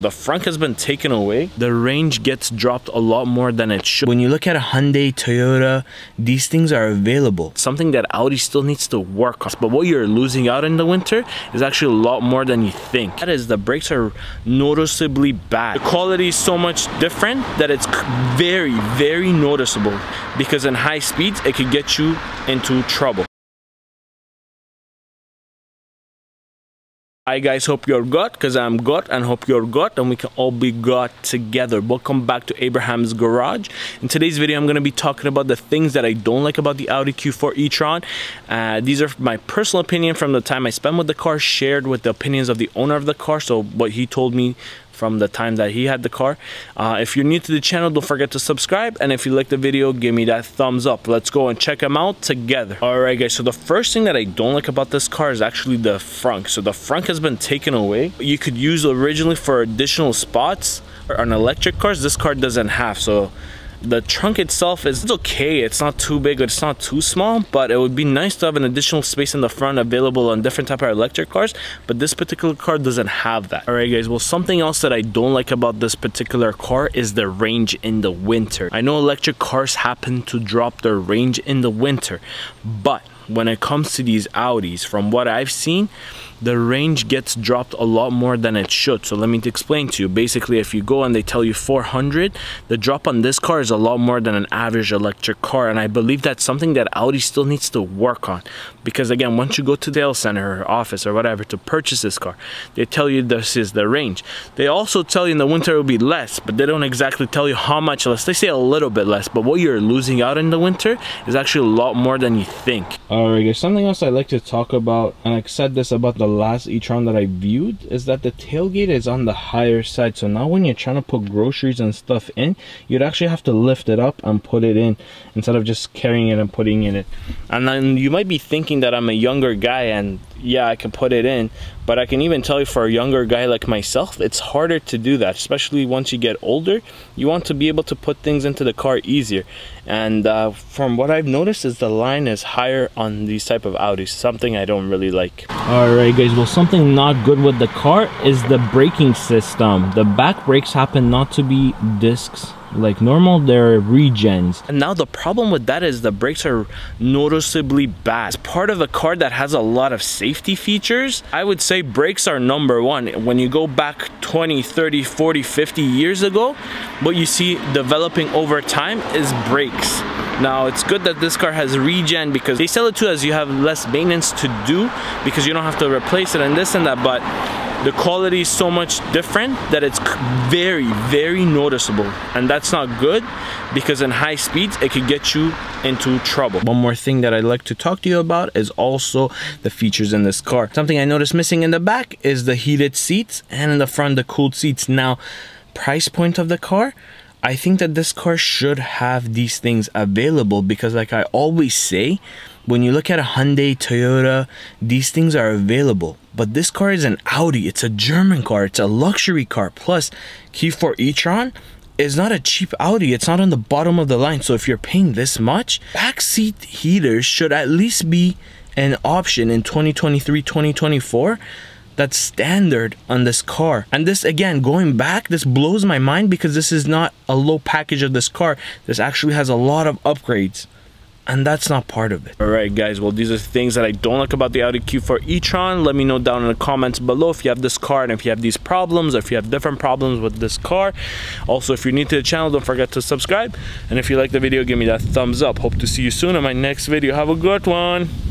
The front has been taken away. The range gets dropped a lot more than it should. When you look at a Hyundai, Toyota, these things are available. Something that Audi still needs to work on. But what you're losing out in the winter is actually a lot more than you think. That is, the brakes are noticeably bad. The quality is so much different that it's very, very noticeable. Because in high speeds, it could get you into trouble. Hi guys, hope you're good because I'm good and hope you're good and we can all be good together. Welcome back to Abraham's Garage. In today's video, I'm going to be talking about the things that I don't like about the Audi Q4 e-tron. Uh, these are my personal opinion from the time I spent with the car, shared with the opinions of the owner of the car. So what he told me from the time that he had the car. Uh, if you're new to the channel, don't forget to subscribe. And if you like the video, give me that thumbs up. Let's go and check them out together. All right, guys. So the first thing that I don't like about this car is actually the front. So the front has been taken away. You could use originally for additional spots on electric cars. This car doesn't have. So the trunk itself is okay. It's not too big, it's not too small, but it would be nice to have an additional space in the front available on different type of electric cars, but this particular car doesn't have that. All right, guys, well, something else that I don't like about this particular car is the range in the winter. I know electric cars happen to drop their range in the winter, but when it comes to these Audis, from what I've seen, the range gets dropped a lot more than it should. So let me explain to you. Basically, if you go and they tell you 400, the drop on this car is a lot more than an average electric car. And I believe that's something that Audi still needs to work on. Because again, once you go to the center or office or whatever to purchase this car, they tell you this is the range. They also tell you in the winter it will be less, but they don't exactly tell you how much less. They say a little bit less, but what you're losing out in the winter is actually a lot more than you think. Alright guys, something else I like to talk about, and I said this about the last e-tron that I viewed is that the tailgate is on the higher side so now when you're trying to put groceries and stuff in you'd actually have to lift it up and put it in instead of just carrying it and putting in it. and then you might be thinking that I'm a younger guy and yeah, I can put it in. But I can even tell you for a younger guy like myself, it's harder to do that, especially once you get older. You want to be able to put things into the car easier. And uh, from what I've noticed is the line is higher on these type of Audis, something I don't really like. Alright guys, well something not good with the car is the braking system. The back brakes happen not to be discs like normal they're regens. And now the problem with that is the brakes are noticeably bad. Part of a car that has a lot of safety features. I would say brakes are number one. When you go back 20 30 40 50 years ago what you see developing over time is brakes. Now it's good that this car has regen because they sell it to as you have less maintenance to do because you don't have to replace it and this and that but the quality is so much different that it's very very noticeable. And that's not good because in high speeds it could get you into trouble. One more thing that i'd like to talk to you about is also the features in this car. Something i noticed missing in the back is the heated seats and in the front the cooled seats. Now price point of the car I think that this car should have these things available because like I always say, when you look at a Hyundai, Toyota, these things are available. But this car is an Audi, it's a German car, it's a luxury car. Plus, Q4 e-tron is not a cheap Audi, it's not on the bottom of the line. So if you're paying this much, backseat heaters should at least be an option in 2023, 2024 that's standard on this car. And this again, going back, this blows my mind because this is not a low package of this car. This actually has a lot of upgrades and that's not part of it. All right, guys, well, these are things that I don't like about the Audi Q4 e-tron. Let me know down in the comments below if you have this car and if you have these problems or if you have different problems with this car. Also, if you're new to the channel, don't forget to subscribe. And if you like the video, give me that thumbs up. Hope to see you soon in my next video. Have a good one.